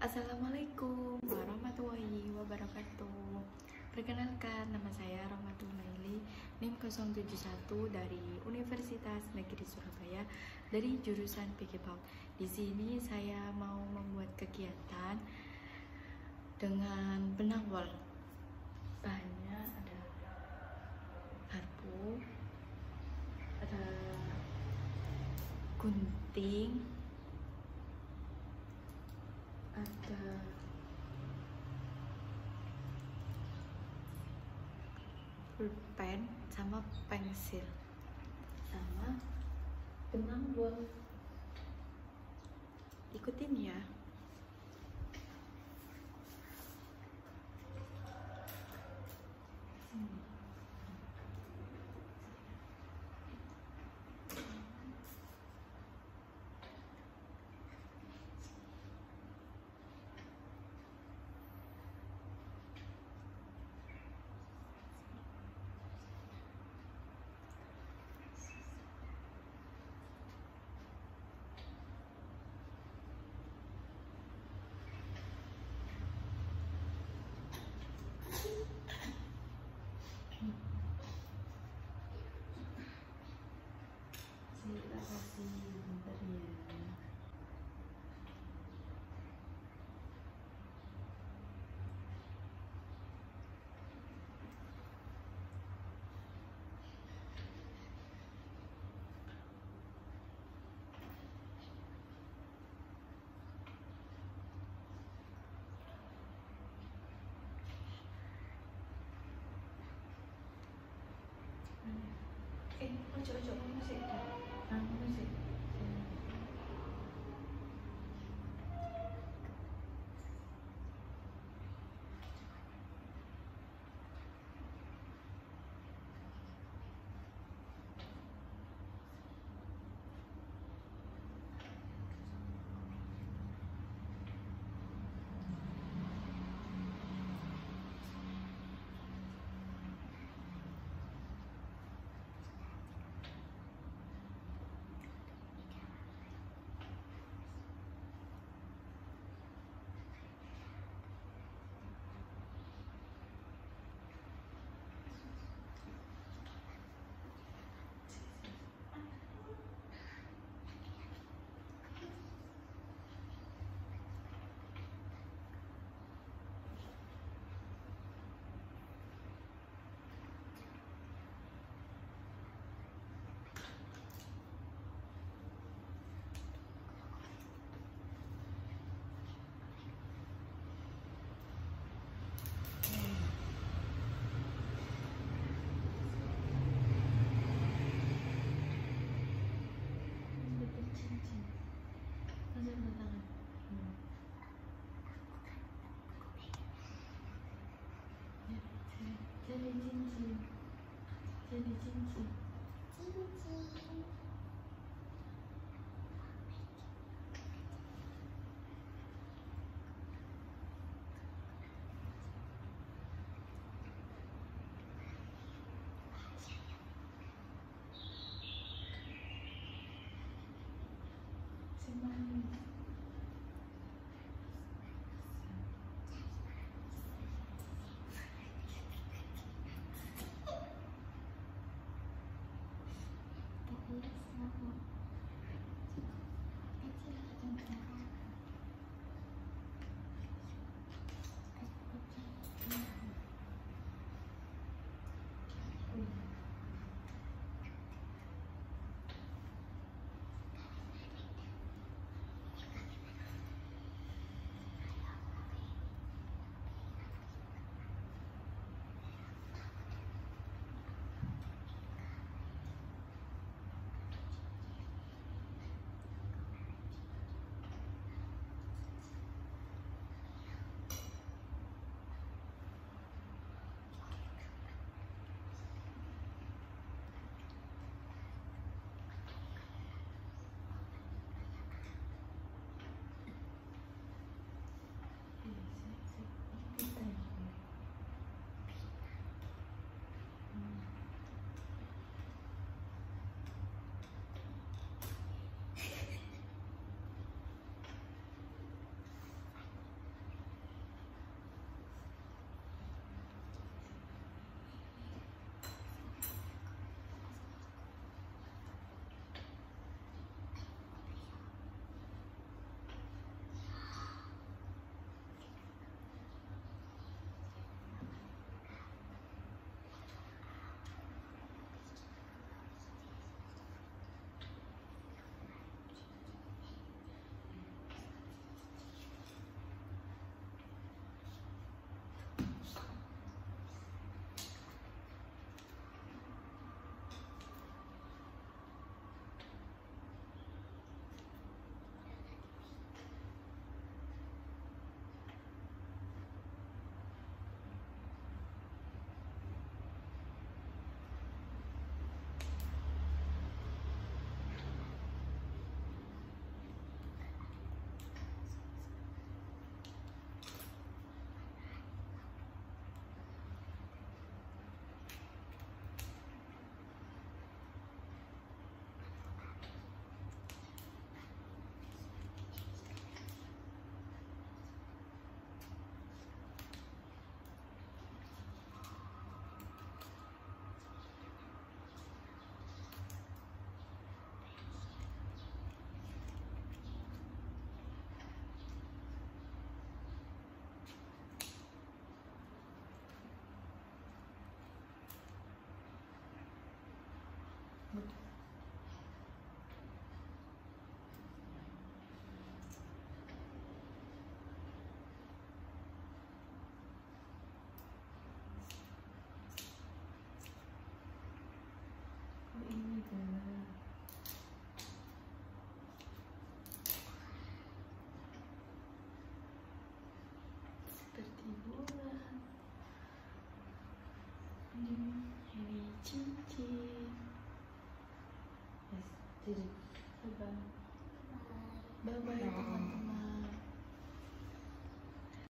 Assalamualaikum warahmatullahi wabarakatuh. Perkenalkan, nama saya Rahmatul Naili NIM 071 dari Universitas Negeri Surabaya Dari jurusan PG PAUD Di sini saya mau membuat kegiatan Dengan benang wol Bahannya ada garpu Ada gunting ada. Pulpen sama pensil. Sama. Benang wol ikutin ya Eh, ojo ojo kamu sih. Kamu sih. 里晶晶。晶晶。行吗 Kitty. Yes, Bye. Bye-bye. Bye-bye.